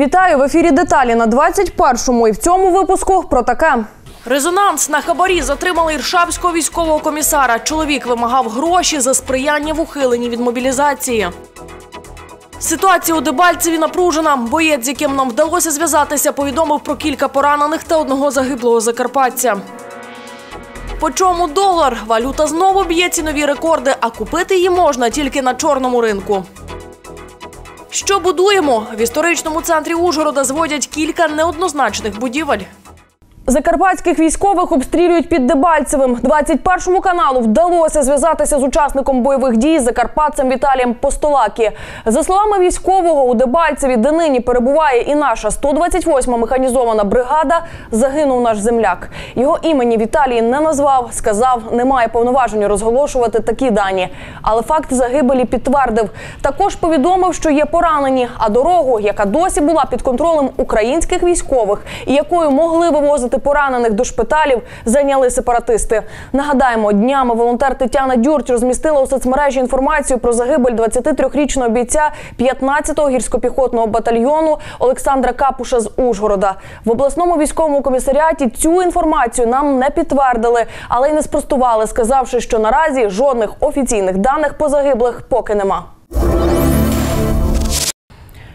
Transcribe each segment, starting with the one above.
Вітаю в ефірі деталі на 21-му і в цьому випуску про таке. Резонанс на хабарі затримали іршавського військового комісара. Чоловік вимагав гроші за сприяння в ухиленні від мобілізації. Ситуація у Дебальцеві напружена. Боєць, з яким нам вдалося зв'язатися, повідомив про кілька поранених та одного загиблого закарпатця. По чому долар? Валюта знову б'є цінові рекорди, а купити її можна тільки на чорному ринку. Що будуємо? В історичному центрі Ужгорода зводять кілька неоднозначних будівель. Закарпатських військових обстрілюють під Дебальцевим. 21 каналу вдалося зв'язатися з учасником бойових дій закарпатцем Віталієм Постолакі. За словами військового, у Дебальцеві, де нині перебуває і наша 128-ма механізована бригада, загинув наш земляк. Його імені Віталій не назвав, сказав, немає повноважень розголошувати такі дані. Але факт загибелі підтвердив. Також повідомив, що є поранені, а дорогу, яка досі була під контролем українських військових і якою могли вивозити поранених до шпиталів, зайняли сепаратисти. Нагадаємо, днями волонтер Тетяна Дюрть розмістила у соцмережі інформацію про загибель 23-річного бійця 15-го гірсько-піхотного батальйону Олександра Капуша з Ужгорода. В обласному військовому комісаріаті цю інформацію нам не підтвердили, але й не спростували, сказавши, що наразі жодних офіційних даних по загиблих поки нема.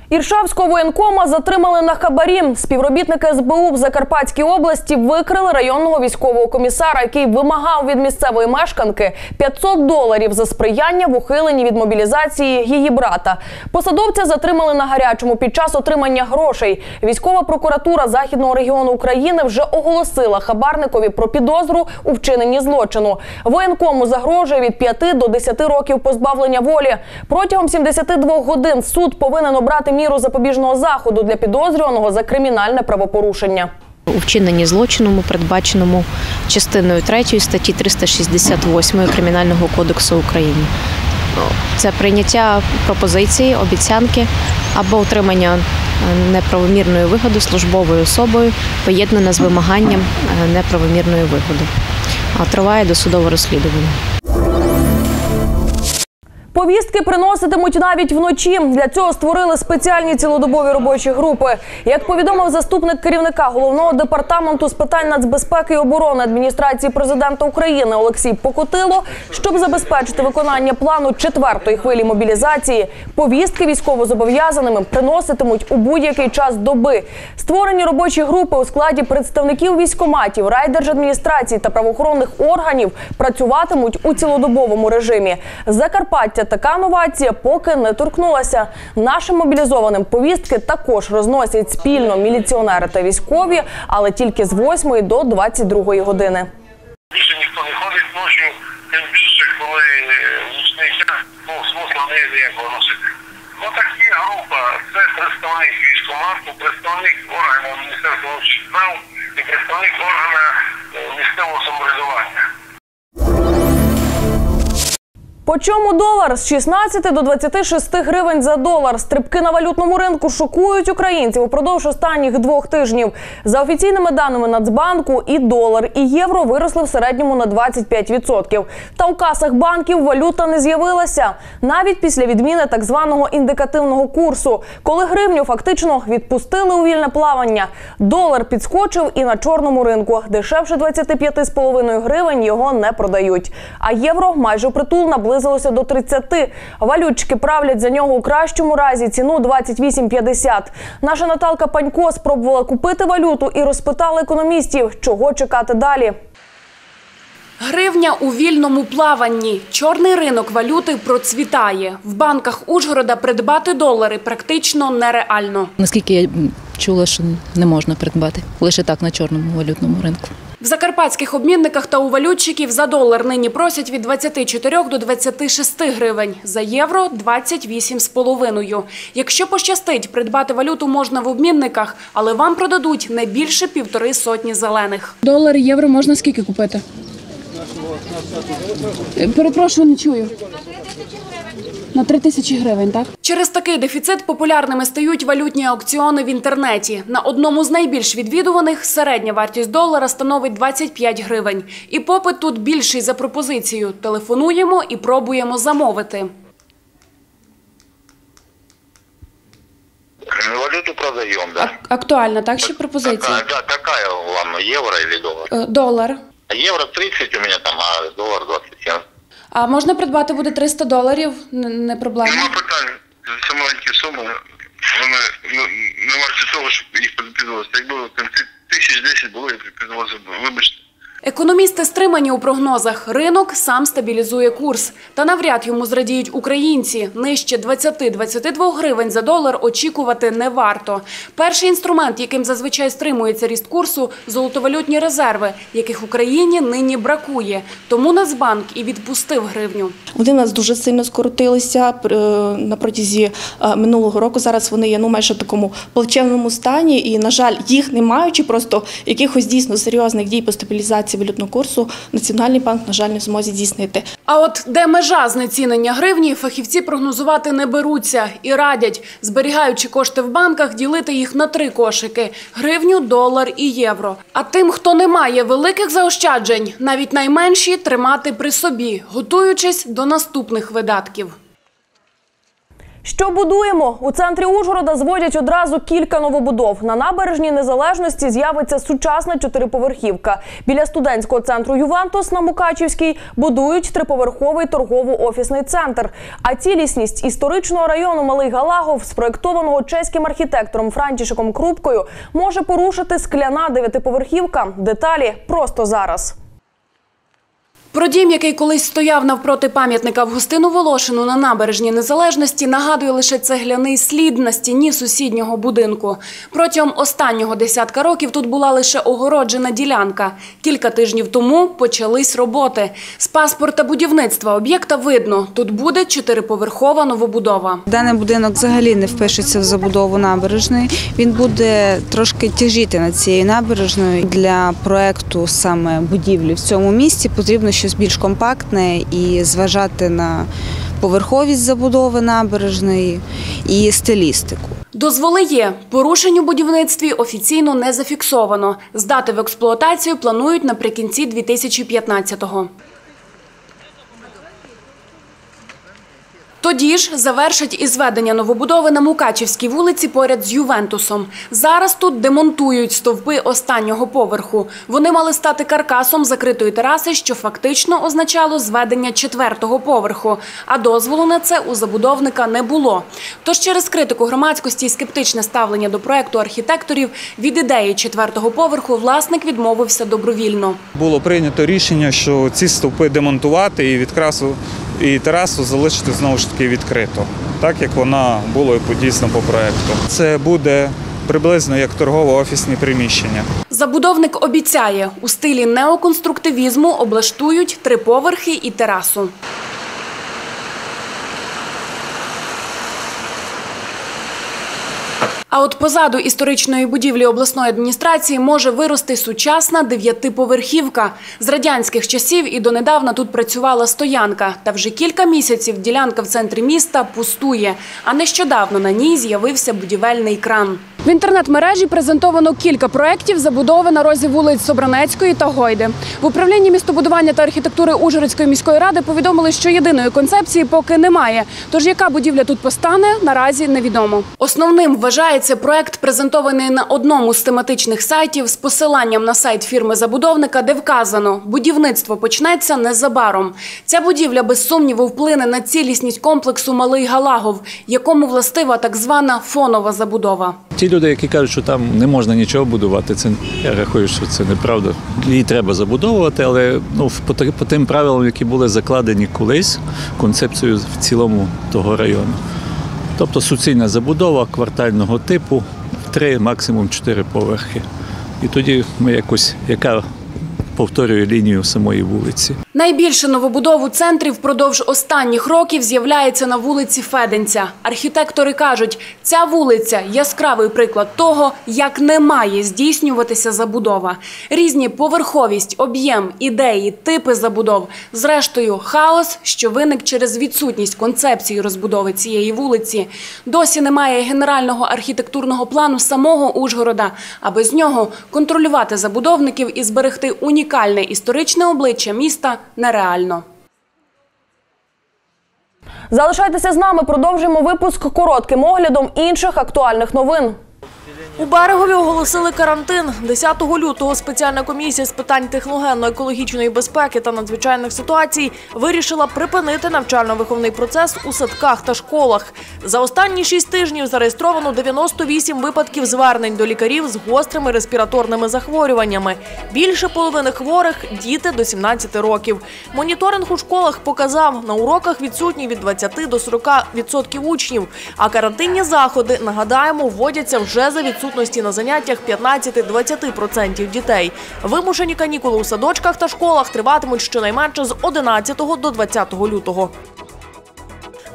Іршавського воєнкома затримали на хабарі. Співробітники СБУ в Закарпатській області викрили районного військового комісара, який вимагав від місцевої мешканки 500 доларів за сприяння в ухиленні від мобілізації її брата. Посадовця затримали на гарячому під час отримання грошей. Військова прокуратура західного регіону України вже оголосила хабарникові про підозру у вчиненні злочину. Воєнкому загрожує від 5 до 10 років позбавлення волі. Протягом 72 годин суд повинен обрати міру запобіжного заходу для підозрюваного за кримінальне правопорушення. у вчиненні злочиному, передбаченому частиною 3 статті 368 Кримінального кодексу України. Це прийняття пропозиції, обіцянки або отримання е, неправомірної вигоди службовою особою, поєднане з вимаганням е, неправомірної вигоди. Триває досудове розслідування. Повістки приноситимуть навіть вночі. Для цього створили спеціальні цілодобові робочі групи. Як повідомив заступник керівника головного департаменту з питань нацбезпеки і оборони адміністрації президента України Олексій Покотило, щоб забезпечити виконання плану четвертої хвилі мобілізації, повістки військовозобов'язаними приноситимуть у будь-який час доби. Створені робочі групи у складі представників військоматів, райдержадміністрацій та правоохоронних органів працюватимуть у цілодобовому режимі. Закарпаття така новація поки не торкнулася. Нашим мобілізованим повістки також розносять спільно міліціонери та військові, але тільки з 8 до 22 години. Більше ніхто не ходить ночі, тим більше, коли е, нічний ну, смисла не ніякого носити. Ну так є група, це представник військомату, представник органу Міністерства справ і представник органу По чому долар з 16 до 26 гривень за долар. Стрибки на валютному ринку шокують українців упродовж останніх двох тижнів. За офіційними даними Нацбанку, і долар, і євро виросли в середньому на 25%. Та у касах банків валюта не з'явилася навіть після відміни так званого індикативного курсу, коли гривню фактично відпустили у вільне плавання. Долар підскочив і на чорному ринку. Дешевше 25,5 гривень його не продають. А євро майже притул наблизилося до 30. Валютчики правлять за нього у кращому разі ціну 28,50. Наша Наталка Панько спробувала купити валюту і розпитала економістів, чого чекати далі. Гривня у вільному плаванні. Чорний ринок валюти процвітає. В банках Ужгорода придбати долари практично нереально. Наскільки я чула, що не можна придбати лише так на чорному валютному ринку. В закарпатських обмінниках та у валютчиків за долар нині просять від 24 до 26 гривень, за євро – 28,5. Якщо пощастить, придбати валюту можна в обмінниках, але вам продадуть не більше півтори сотні зелених. Долар, євро можна скільки купити? Перепрошую, не чую. На три тисячі гривень, так? Через такий дефіцит популярними стають валютні аукціони в інтернеті. На одному з найбільш відвідуваних середня вартість долара становить 25 гривень. І попит тут більший за пропозицію. Телефонуємо і пробуємо замовити. Валюта эту продаем, да. Ак- актуальна, так ще пропозиція? Какая, да, какая вам, евро или доллар? Долар. Евро 30 у меня там, а доллар 27. А можна придбати буде 300 доларів? Не проблема. Нема питань. Це маленькі суми. Вони ну, не варті того, щоб їх підвозити. Якби там тисяч десять було, я б Вибачте. Економісти стримані у прогнозах. Ринок сам стабілізує курс. Та навряд йому зрадіють українці. Нижче 20-22 гривень за долар очікувати не варто. Перший інструмент, яким зазвичай стримується ріст курсу – золотовалютні резерви, яких Україні нині бракує. Тому Нацбанк і відпустив гривню. Вони в нас дуже сильно скоротилися е, на протязі е, минулого року. Зараз вони є ну майже в такому плачевному стані, і на жаль, їх не маючи просто якихось дійсно серйозних дій по стабілізації валютного курсу, Національний банк на жаль не в змозі здійснити. А от де межа знецінення гривні, фахівці прогнозувати не беруться і радять, зберігаючи кошти в банках, ділити їх на три кошики – гривню, долар і євро. А тим, хто не має великих заощаджень, навіть найменші тримати при собі, готуючись до наступних видатків. Що будуємо? У центрі Ужгорода зводять одразу кілька новобудов. На набережній незалежності з'явиться сучасна чотириповерхівка. Біля студентського центру Ювентус на Мукачівській будують триповерховий торгово-офісний центр. А цілісність історичного району Малий Галагов, спроєктованого чеським архітектором Франтішиком Крупкою, може порушити скляна дев'ятиповерхівка. Деталі просто зараз. Про дім, який колись стояв навпроти пам'ятника Августину Волошину на набережній Незалежності, нагадує лише цегляний слід на стіні сусіднього будинку. Протягом останнього десятка років тут була лише огороджена ділянка. Кілька тижнів тому почались роботи. З паспорта будівництва об'єкта видно, тут буде чотириповерхова новобудова. Даний будинок взагалі не впишеться в забудову набережної. Він буде трошки тяжіти над цією набережною. Для проекту саме будівлі в цьому місці потрібно щось більш компактне і зважати на поверховість забудови набережної і стилістику. Дозволи є. Порушень у будівництві офіційно не зафіксовано. Здати в експлуатацію планують наприкінці 2015-го. Тоді ж завершать і зведення новобудови на Мукачівській вулиці поряд з Ювентусом. Зараз тут демонтують стовпи останнього поверху. Вони мали стати каркасом закритої тераси, що фактично означало зведення четвертого поверху. А дозволу на це у забудовника не було. Тож через критику громадськості і скептичне ставлення до проекту архітекторів від ідеї четвертого поверху власник відмовився добровільно. Було прийнято рішення, що ці стовпи демонтувати і відкрасу і терасу залишити знову ж таки відкрито, так як вона була і дійсно по проекту. Це буде приблизно як торгово-офісні приміщення. Забудовник обіцяє, у стилі неоконструктивізму облаштують три поверхи і терасу. А от позаду історичної будівлі обласної адміністрації може вирости сучасна дев'ятиповерхівка. З радянських часів і донедавна тут працювала стоянка. Та вже кілька місяців ділянка в центрі міста пустує. А нещодавно на ній з'явився будівельний кран. В інтернет-мережі презентовано кілька проєктів забудови на розі вулиць Собранецької та Гойди. В управлінні містобудування та архітектури Ужгородської міської ради повідомили, що єдиної концепції поки немає. Тож яка будівля тут постане, наразі невідомо. Основним вважається проект, презентований на одному з тематичних сайтів з посиланням на сайт фірми-забудовника, де вказано, будівництво почнеться незабаром. Ця будівля без сумніву вплине на цілісність комплексу Малий Галагов, якому властива так звана фонова забудова. Люди, які кажуть, що там не можна нічого будувати, це я рахую, що це неправда. Її треба забудовувати, але ну по, по тим правилам, які були закладені колись концепцією в цілому того району. Тобто суцільна забудова квартального типу, три, максимум чотири поверхи. І тоді ми якось, яка повторює лінію самої вулиці. Найбільше новобудов у центрі впродовж останніх років з'являється на вулиці Феденця. Архітектори кажуть, ця вулиця яскравий приклад того, як не має здійснюватися забудова. Різні поверховість, об'єм, ідеї, типи забудов. Зрештою, хаос, що виник через відсутність концепції розбудови цієї вулиці. Досі немає генерального архітектурного плану самого Ужгорода, а без нього контролювати забудовників і зберегти унікальне історичне обличчя міста нереально. Залишайтеся з нами. Продовжуємо випуск коротким оглядом інших актуальних новин. У берегові оголосили карантин. 10 лютого спеціальна комісія з питань техногенно-екологічної безпеки та надзвичайних ситуацій вирішила припинити навчально-виховний процес у садках та школах. За останні шість тижнів зареєстровано 98 випадків звернень до лікарів з гострими респіраторними захворюваннями. Більше половини хворих діти до 17 років. Моніторинг у школах показав, на уроках відсутні від 20 до 40 відсотків учнів. А карантинні заходи, нагадаємо, вводяться вже за відсутності на заняттях 15-20% дітей. Вимушені канікули у садочках та школах триватимуть щонайменше з 11 до 20 лютого.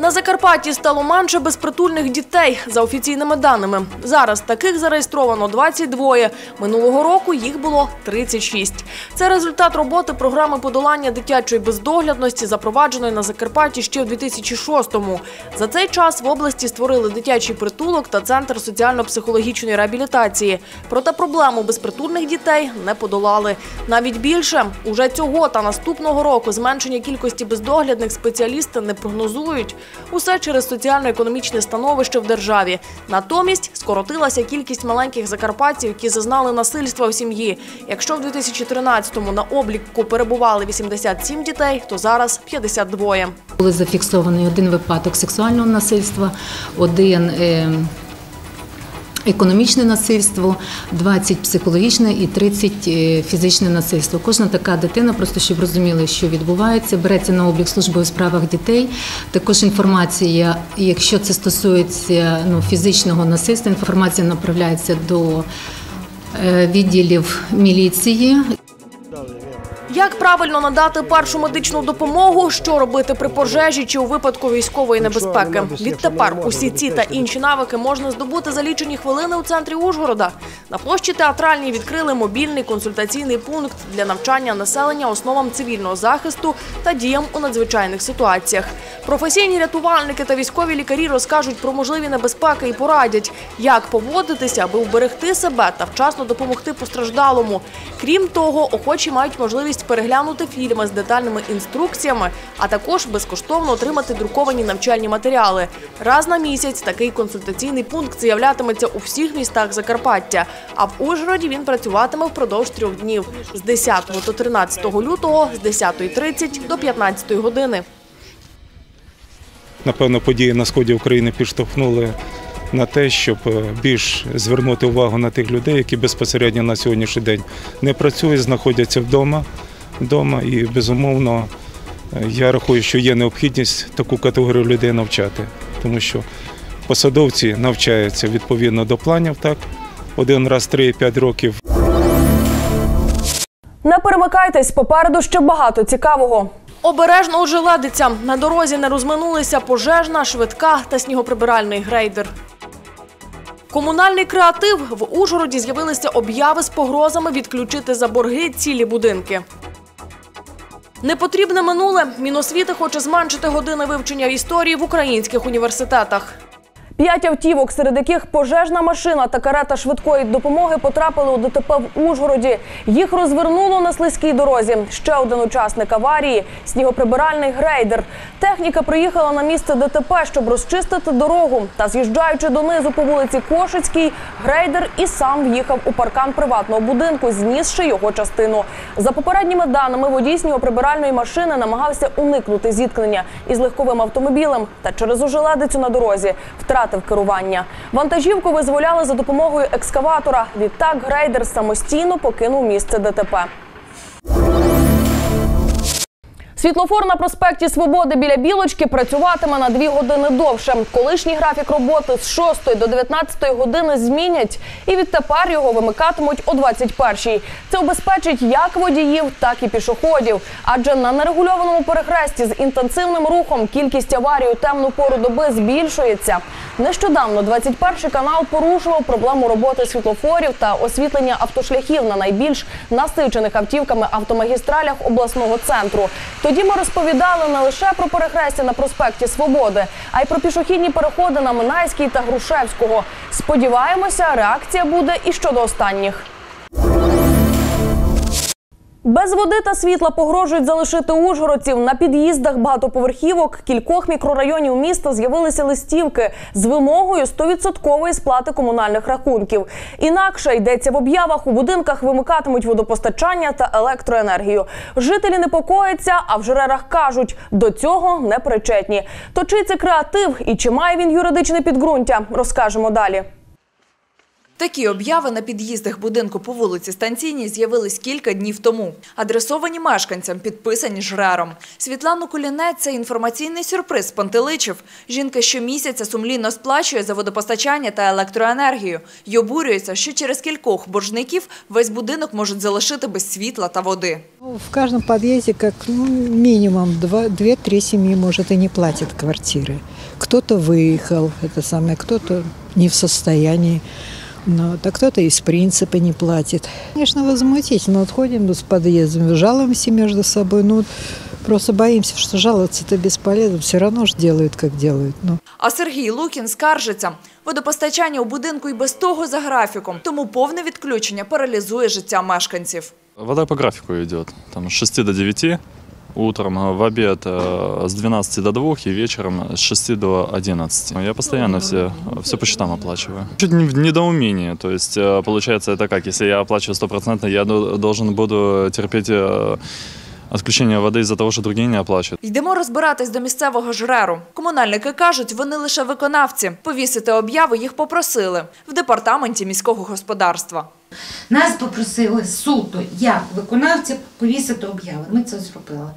На Закарпатті стало менше безпритульних дітей за офіційними даними. Зараз таких зареєстровано 22. Минулого року їх було 36. Це результат роботи програми подолання дитячої бездоглядності, запровадженої на Закарпатті ще в 2006-му. За цей час в області створили дитячий притулок та центр соціально-психологічної реабілітації. Проте проблему безпритульних дітей не подолали. Навіть більше уже цього та наступного року зменшення кількості бездоглядних спеціалісти не прогнозують. Усе через соціально-економічне становище в державі. Натомість скоротилася кількість маленьких закарпатців, які зазнали насильства в сім'ї. Якщо в 2013-му на обліку перебували 87 дітей, то зараз 52. Були зафіксований один випадок сексуального насильства, один е, економічне насильство, 20 психологічне і 30 е, фізичне насильство. Кожна така дитина, просто щоб розуміли, що відбувається, береться на облік служби у справах дітей. Також інформація, якщо це стосується ну, фізичного насильства, інформація направляється до е, відділів міліції. Як правильно надати першу медичну допомогу, що робити при пожежі чи у випадку військової небезпеки? Відтепер усі ці та інші навики можна здобути за лічені хвилини у центрі Ужгорода. На площі театральній відкрили мобільний консультаційний пункт для навчання населення основам цивільного захисту та діям у надзвичайних ситуаціях. Професійні рятувальники та військові лікарі розкажуть про можливі небезпеки і порадять, як поводитися, аби вберегти себе та вчасно допомогти постраждалому. Крім того, охочі мають можливість переглянути фільми з детальними інструкціями, а також безкоштовно отримати друковані навчальні матеріали. Раз на місяць такий консультаційний пункт з'являтиметься у всіх містах Закарпаття. А в Ужгороді він працюватиме впродовж трьох днів з 10 до 13 лютого, з 10.30 до 15 години. Напевно, події на сході України підштовхнули на те, щоб е, більш звернути увагу на тих людей, які безпосередньо на сьогоднішній день не працюють, знаходяться вдома. Вдома. І безумовно, е, я рахую, що є необхідність таку категорію людей навчати, тому що посадовці навчаються відповідно до планів, так один раз 3-5 років Не перемикайтесь, попереду ще багато цікавого. Обережно ожеледиця. На дорозі не розминулися пожежна, швидка та снігоприбиральний грейдер. Комунальний креатив в Ужгороді з'явилися обяви з погрозами відключити за борги цілі будинки. Непотрібне минуле. Міносвіти хоче зменшити години вивчення історії в українських університетах. П'ять автівок, серед яких пожежна машина та карета швидкої допомоги потрапили у ДТП в Ужгороді. Їх розвернуло на слизькій дорозі. Ще один учасник аварії – снігоприбиральний грейдер. Техніка приїхала на місце ДТП, щоб розчистити дорогу. Та з'їжджаючи донизу по вулиці Кошицькій, грейдер і сам в'їхав у паркан приватного будинку, знісши його частину. За попередніми даними, водій снігоприбиральної машини намагався уникнути зіткнення із легковим автомобілем та через ожеледицю на дорозі втратив керування. Вантажівку визволяли за допомогою екскаватора. Відтак грейдер самостійно покинув місце ДТП. Світлофор на проспекті Свободи біля Білочки працюватиме на дві години довше. Колишній графік роботи з 6 до 19 години змінять, і відтепер його вимикатимуть о 21-й. Це убезпечить як водіїв, так і пішоходів. Адже на нерегульованому перехресті з інтенсивним рухом кількість аварій у темну пору доби збільшується. Нещодавно 21 канал порушував проблему роботи світлофорів та освітлення автошляхів на найбільш насичених автівками автомагістралях обласного центру. Тоді ми розповідали не лише про перехрестя на проспекті Свободи, а й про пішохідні переходи на Минайській та Грушевського. Сподіваємося, реакція буде і щодо останніх. Без води та світла погрожують залишити ужгородців. На під'їздах багатоповерхівок кількох мікрорайонів міста з'явилися листівки з вимогою 100% сплати комунальних рахунків. Інакше йдеться в об'явах у будинках вимикатимуть водопостачання та електроенергію. Жителі непокояться, а в жрерах кажуть, до цього не причетні. То чий це креатив і чи має він юридичне підґрунтя, розкажемо далі. Такі обяви на під'їздах будинку по вулиці Станційній з'явились кілька днів тому. Адресовані мешканцям, підписані жрером. Світлану Кулінець цей інформаційний сюрприз спантеличив. Жінка щомісяця сумлінно сплачує за водопостачання та електроенергію. й обурюється, що через кількох боржників весь будинок можуть залишити без світла та води. В каждом подъезде как ну, минимум два- две-три семьи, может, и не платят квартиры. Кто-то выехал, это самое, кто-то не в состоянии, но, так кто-то из принципа не платит. Конечно, возмутительно. Вот ходим с подъездом, жалуемся между собой, ну, просто боимся, что жаловаться-то бесполезно, все равно же делают, как делают. Ну. А Сергій Лукін скаржиться. Водопостачання у будинку і без того за графіком, тому повне відключення паралізує життя мешканців. Вода по графику идет. Там с 6 до 9 утром, а в обед э, с 12 до 2 и вечером с 6 до 11. Я постоянно все, все по счетам оплачиваю. Чуть не в недоумении. То есть, э, получается, это как? Если я оплачиваю стопроцентно, я до- должен буду терпеть э, води воды из-за того, що другі не оплачують. Йдемо розбиратись до місцевого жреру. Комунальники кажуть, вони лише виконавці. Повісити об'яви їх попросили в департаменті міського господарства. Нас попросили суто, як виконавців повісити об'яви. Ми це зробили.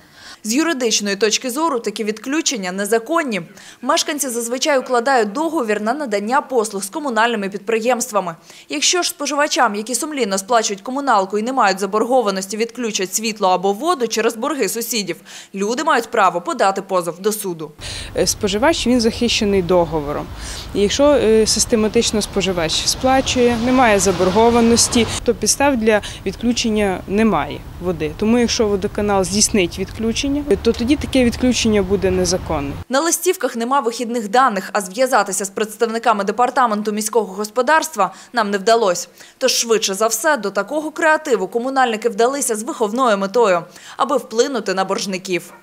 З юридичної точки зору такі відключення незаконні. Мешканці зазвичай укладають договір на надання послуг з комунальними підприємствами. Якщо ж споживачам, які сумлінно сплачують комуналку і не мають заборгованості, відключать світло або воду через борги сусідів, люди мають право подати позов до суду. Е, споживач він захищений договором. Якщо е, систематично споживач сплачує, немає заборгованості, то підстав для відключення немає води. Тому якщо водоканал здійснить відключення, то тоді таке відключення буде незаконне. На листівках нема вихідних даних, а зв'язатися з представниками департаменту міського господарства нам не вдалося. Тож швидше за все до такого креативу комунальники вдалися з виховною метою, аби вплинути на боржників.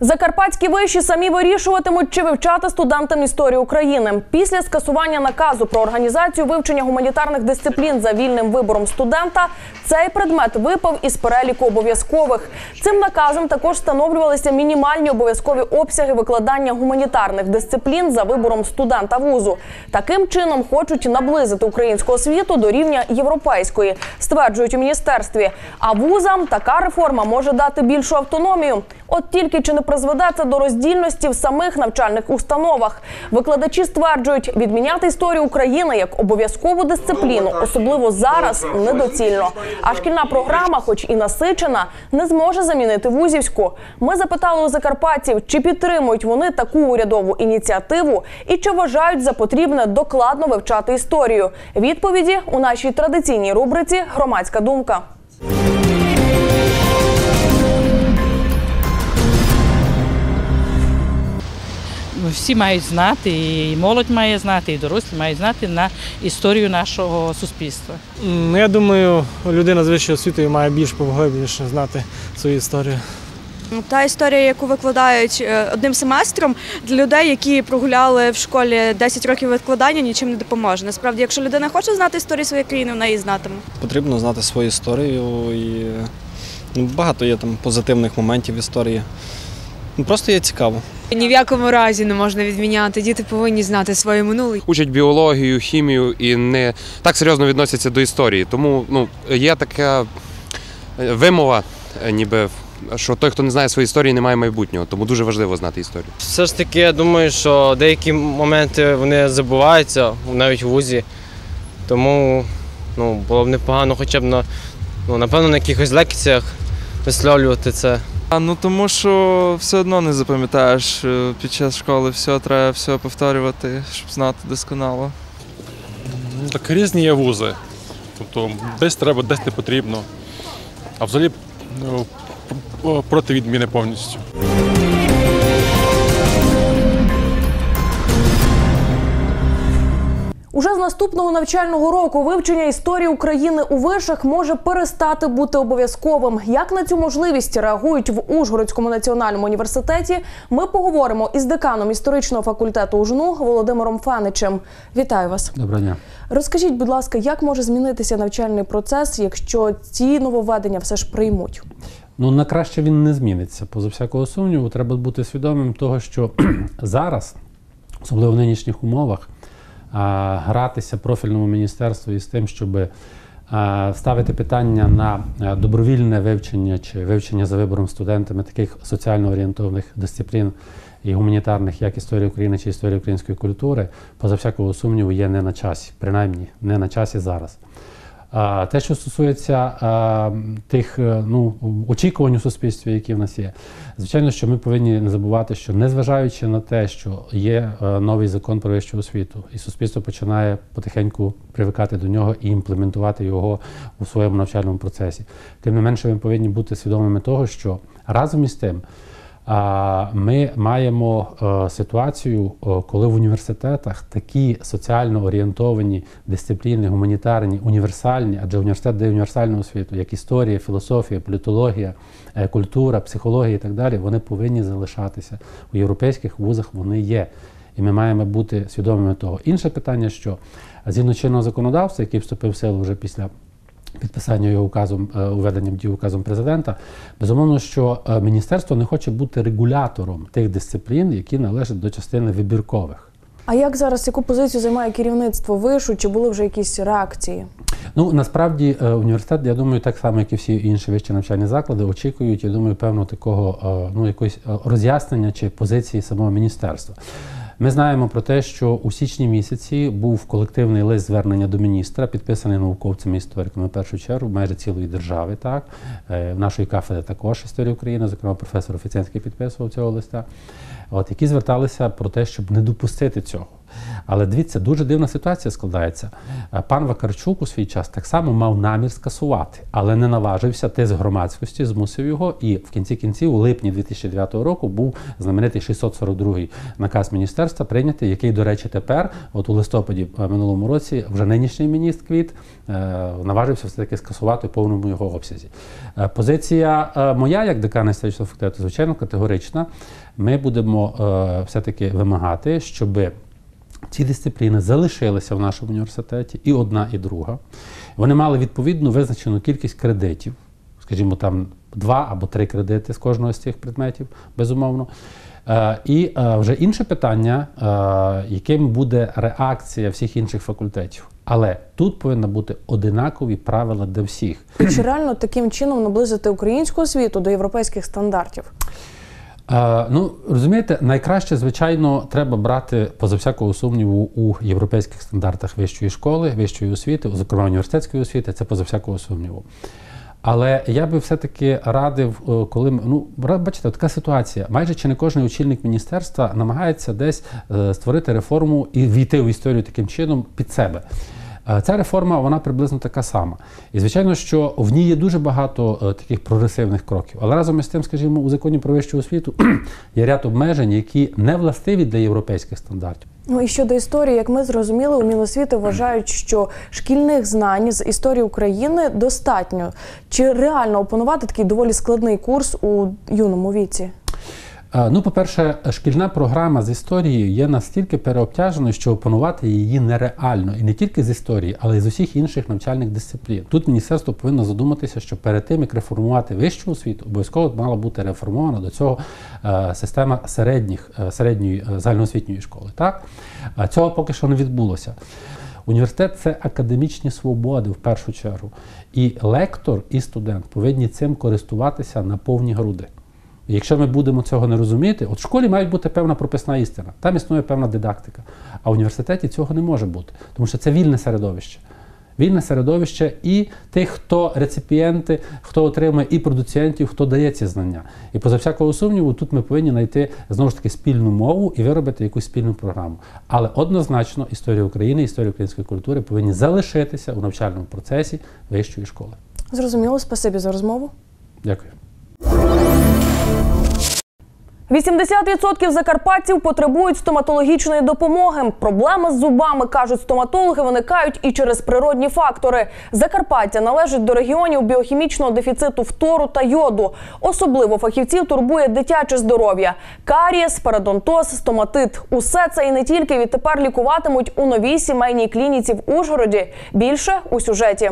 Закарпатські виші самі вирішуватимуть, чи вивчати студентам історію України. Після скасування наказу про організацію вивчення гуманітарних дисциплін за вільним вибором студента цей предмет випав із переліку обов'язкових. Цим наказом також встановлювалися мінімальні обов'язкові обсяги викладання гуманітарних дисциплін за вибором студента вузу. Таким чином хочуть наблизити українську освіту до рівня європейської, стверджують у міністерстві. А вузам така реформа може дати більшу автономію. От тільки чи не призведе це до роздільності в самих навчальних установах. Викладачі стверджують, відміняти історію України як обов'язкову дисципліну, особливо зараз, недоцільно. А шкільна програма, хоч і насичена, не зможе замінити вузівську. Ми запитали у закарпатців, чи підтримують вони таку урядову ініціативу і чи вважають за потрібне докладно вивчати історію. Відповіді у нашій традиційній рубриці Громадська думка. Всі мають знати, і молодь має знати, і дорослі мають знати на історію нашого суспільства. Ну, я думаю, людина з вищою освітою має більш поглибленіше знати свою історію. Та історія, яку викладають е, одним семестром, для людей, які прогуляли в школі 10 років викладання, нічим не допоможе. Насправді, якщо людина хоче знати історію своєї країни, вона її знатиме. Потрібно знати свою історію і ну, багато є там позитивних моментів в історії. Ну, Просто є цікаво. Ні в якому разі не можна відміняти. Діти повинні знати своє минуле. Учать біологію, хімію і не так серйозно відносяться до історії. Тому ну, є така е, вимова, е, ніби, що той, хто не знає своєї історії, не має майбутнього. Тому дуже важливо знати історію. Все ж таки, я думаю, що деякі моменти вони забуваються навіть в вузі. Тому ну, було б непогано хоча б на, ну, напевно, на якихось лекціях висловлювати це. А, ну тому що все одно не запам'ятаєш е, під час школи все, треба все повторювати, щоб знати досконало. Так різні є вузи. Тобто десь треба, десь не потрібно. А взагалі ну, проти відміни повністю. Уже з наступного навчального року вивчення історії України у вишах може перестати бути обов'язковим. Як на цю можливість реагують в Ужгородському національному університеті? Ми поговоримо із деканом історичного факультету УЖНУ Володимиром Фаничем. Вітаю вас. Доброго дня. Розкажіть, будь ласка, як може змінитися навчальний процес, якщо ці нововведення все ж приймуть? Ну на краще він не зміниться. Поза всякого сумніву, треба бути свідомим того, що зараз, особливо в нинішніх умовах, гратися профільному міністерству із тим, щоб ставити питання на добровільне вивчення чи вивчення за вибором студентами таких соціально орієнтованих дисциплін і гуманітарних, як історія України чи історія української культури, поза всякого сумніву, є не на часі, принаймні не на часі зараз. Те, що стосується тих е, ну, очікувань у суспільстві, які в нас є, звичайно, що ми повинні не забувати, що незважаючи на те, що є е, новий закон про вищу освіту, і суспільство починає потихеньку привикати до нього і імплементувати його у своєму навчальному процесі. Тим не менше, ми повинні бути свідомими того, що разом із тим. Ми маємо е, ситуацію, е, коли в університетах такі соціально орієнтовані дисципліни, гуманітарні, універсальні, адже університет дає універсальну освіту, як історія, філософія, політологія, е, культура, психологія і так далі, вони повинні залишатися. У європейських вузах вони є. І ми маємо бути свідомими того. Інше питання, що згідно чинного законодавства, який вступив в силу вже після підписання його указом, е, уведенням дії указом президента, безумовно, що е, міністерство не хоче бути регулятором тих дисциплін, які належать до частини вибіркових. А як зараз яку позицію займає керівництво вишу? Чи були вже якісь реакції? Ну насправді е, університет, я думаю, так само, як і всі інші вищі навчальні заклади, очікують, я думаю, певно такого ну якоїсь роз'яснення чи позиції самого міністерства. Ми знаємо про те, що у січні місяці був колективний лист звернення до міністра, підписаний науковцями істориками в першу чергу, майже цілої держави. Так в нашої кафедри також історії України, зокрема професор Офіценський підписував цього листа. От які зверталися про те, щоб не допустити цього. Але дивіться, дуже дивна ситуація складається. Пан Вакарчук у свій час так само мав намір скасувати, але не наважився тиск громадськості, змусив його. І в кінці кінців, у липні 2009 року, був знаменитий 642-й наказ міністерства прийнятий, який, до речі, тепер, от у листопаді минулому році, вже нинішній міністр Квіт наважився все таки скасувати в повному його обсязі. Позиція моя, як декана історичного факультету, звичайно, категорична. Ми будемо все-таки вимагати, щоби ці дисципліни залишилися в нашому університеті, і одна, і друга. Вони мали відповідну визначену кількість кредитів, скажімо, там два або три кредити з кожного з цих предметів, безумовно. І вже інше питання, яким буде реакція всіх інших факультетів. Але тут повинні бути одинакові правила для всіх. Чи реально таким чином наблизити українську освіту до європейських стандартів? Е, ну, розумієте, найкраще, звичайно, треба брати поза всякого сумніву у європейських стандартах вищої школи, вищої освіти, зокрема університетської освіти, це поза всякого сумніву. Але я би все-таки радив, коли ну бачите, така ситуація. Майже чи не кожен очільник міністерства намагається десь е, створити реформу і війти в історію таким чином під себе. Ця реформа вона приблизно така сама. І звичайно, що в ній є дуже багато е, таких прогресивних кроків. Але разом із тим, скажімо, у законі про вищу освіту є ряд обмежень, які не властиві для європейських стандартів. Ну і щодо історії, як ми зрозуміли, у Міносвіти вважають, що шкільних знань з історії України достатньо. Чи реально опанувати такий доволі складний курс у юному віці? Ну, по-перше, шкільна програма з історії є настільки переобтяженою, що опанувати її нереально. І не тільки з історії, але й з усіх інших навчальних дисциплін. Тут міністерство повинно задуматися, що перед тим, як реформувати вищу освіту, обов'язково мала бути реформована до цього е, система середніх, е, середньої е, загальноосвітньої школи. Так? Цього поки що не відбулося. Університет це академічні свободи в першу чергу. І лектор, і студент повинні цим користуватися на повні груди. Якщо ми будемо цього не розуміти, от в школі має бути певна прописна істина, там існує певна дидактика. А в університеті цього не може бути, тому що це вільне середовище. Вільне середовище і тих, хто реципієнти, хто отримує, і продуцієнтів, хто дає ці знання. І поза всякого сумніву, тут ми повинні знайти знову ж таки спільну мову і виробити якусь спільну програму. Але однозначно історія України, історія української культури повинні залишитися у навчальному процесі вищої школи. Зрозуміло, спасибі за розмову. Дякую. 80% закарпатців потребують стоматологічної допомоги. Проблеми з зубами, кажуть стоматологи, виникають і через природні фактори. Закарпаття належить до регіонів біохімічного дефіциту фтору та йоду. Особливо фахівців турбує дитяче здоров'я. Карієс, парадонтоз, стоматит. Усе це і не тільки відтепер лікуватимуть у новій сімейній клініці в Ужгороді. Більше у сюжеті.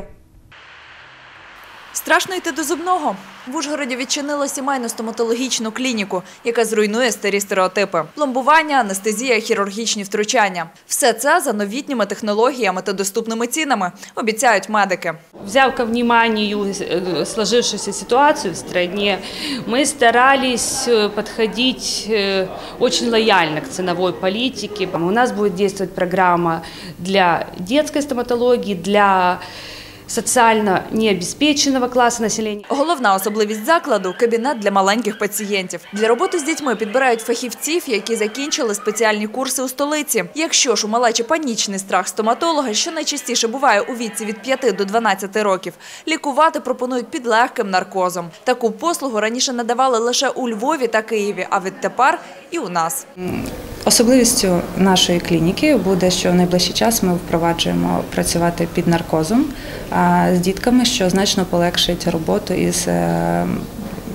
Страшно йти до зубного. В Ужгороді відчинили сімейну стоматологічну клініку, яка зруйнує старі стереотипи: пломбування, анестезія, хірургічні втручання. Все це за новітніми технологіями та доступними цінами, обіцяють медики. Взяв ко вниманию э, сложившуюся ситуацию в стране, мы старались э, подходить э, очень лояльно к ценовой политике. У нас будет действовать программа для детской стоматологии, для социально необеспеченного класса населения. Головна особливість закладу кабінет для маленьких пацієнтів. Для роботи з дітьми підбирають фахівців, які закінчили спеціальні курси у столиці. Якщо ж у малечі панічний страх стоматолога, що найчастіше буває у віці від 5 до 12 років, лікувати пропонують під легким наркозом. Таку послугу раніше надавали лише у Львові та Києві, а відтепер і у нас. Особливістю нашої клініки буде, що в найближчий час ми впроваджуємо працювати під наркозом з дітками, що значно полегшить роботу із е,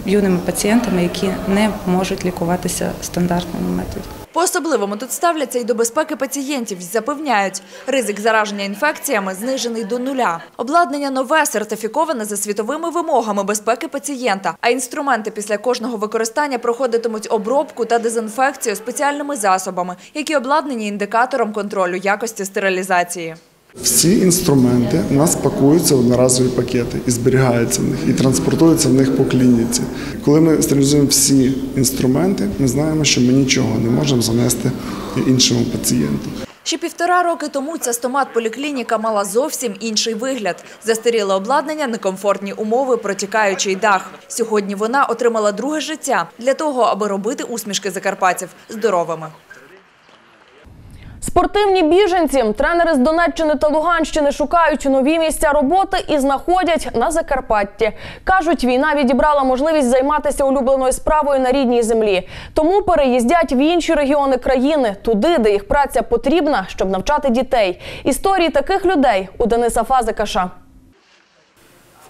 юними пацієнтами, які не можуть лікуватися стандартними методами. По-особливому тут ставляться і до безпеки пацієнтів. Запевняють, ризик зараження інфекціями знижений до нуля. Обладнання нове, сертифіковане за світовими вимогами безпеки пацієнта. А інструменти після кожного використання проходитимуть обробку та дезінфекцію спеціальними засобами, які обладнані індикатором контролю якості стерилізації. Всі інструменти у нас пакуються в одноразові пакети і зберігаються в них, і транспортуються в них по клініці. Коли ми стерилізуємо всі інструменти, ми знаємо, що ми нічого не можемо занести іншому пацієнту. Ще півтора роки тому ця стомат-поліклініка мала зовсім інший вигляд. Застаріле обладнання, некомфортні умови, протікаючий дах. Сьогодні вона отримала друге життя для того, аби робити усмішки закарпатців здоровими. Спортивні біженці, тренери з Донеччини та Луганщини шукають нові місця роботи і знаходять на Закарпатті. Кажуть, війна відібрала можливість займатися улюбленою справою на рідній землі. Тому переїздять в інші регіони країни, туди, де їх праця потрібна, щоб навчати дітей. Історії таких людей у Дениса Фазикаша.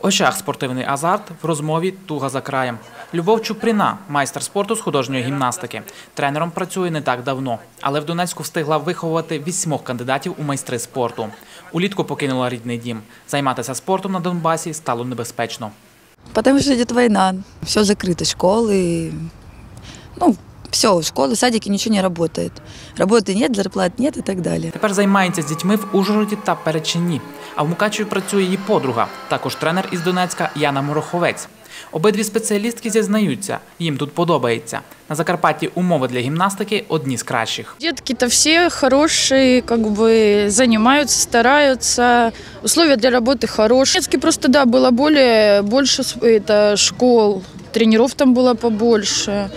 В очах спортивний азарт, в розмові туга за краєм. Любов Чупріна, майстер спорту з художньої гімнастики. Тренером працює не так давно, але в Донецьку встигла виховувати вісьмох кандидатів у майстри спорту. Улітку покинула рідний дім. Займатися спортом на Донбасі стало небезпечно. Потому что идет война, все закрыто, школы, ну, все, школы, садики, ничего не работает. Работы нет, зарплат нет и так далее. Тепер займається з дітьми в Ужгороді та Перечині. А в Мукачеві працює її подруга, також тренер із Донецька Яна Мороховець. Обидві спеціалістки зізнаються, їм тут подобається. На Закарпатті умови для гімнастики одні з кращих. Детки-то все хорошие, как бы занимаются, стараются. Условия для работы хорошие. Детки просто, да, было более, больше с- это, школ, тренеров там было побольше.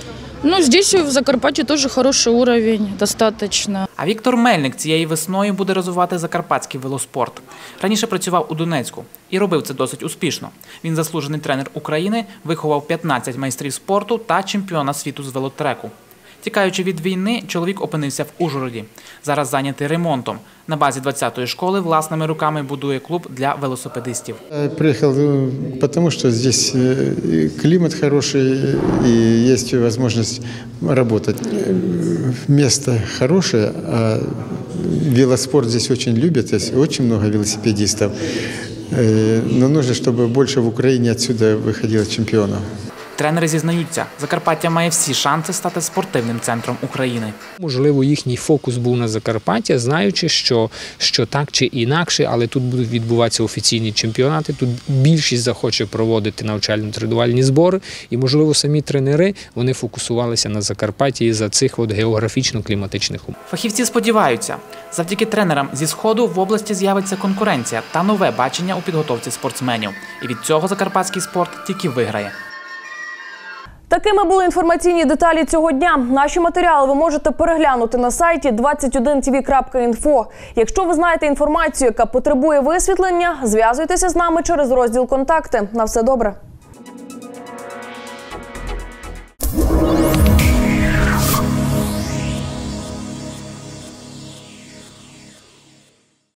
Ну, здесь в Закарпатті теж хороший уровень, достатньо. А Віктор Мельник цієї весною буде розвивати закарпатський велоспорт. Раніше працював у Донецьку і робив це досить успішно. Він заслужений тренер України, виховав 15 майстрів спорту та чемпіона світу з велотреку. Тікаючи від війни, чоловік опинився в Ужгороді. Зараз зайнятий ремонтом. На базі 20-ї школи власними руками будує клуб для велосипедистів. Я Приехал э, потому, что здесь э, и климат хороший и есть возможность работать. Э, Место хорошее, а велоспорт здесь очень любят, здесь очень много велосипедистов. Э, Но нужно, чтобы больше в Украине отсюда выходило чемпионов. Тренери зізнаються, Закарпаття має всі шанси стати спортивним центром України. Можливо, їхній фокус був на Закарпаття, знаючи, що, що так чи інакше, але тут будуть відбуватися офіційні чемпіонати. Тут більшість захоче проводити навчально-тренувальні збори, і, можливо, самі тренери вони фокусувалися на Закарпатті за цих от географічно-кліматичних умов. Фахівці сподіваються, завдяки тренерам зі сходу в області з'явиться конкуренція та нове бачення у підготовці спортсменів. І від цього закарпатський спорт тільки виграє. Такими були інформаційні деталі цього дня. Наші матеріали ви можете переглянути на сайті 21tv.info. Якщо ви знаєте інформацію, яка потребує висвітлення, зв'язуйтеся з нами через розділ контакти. На все добре.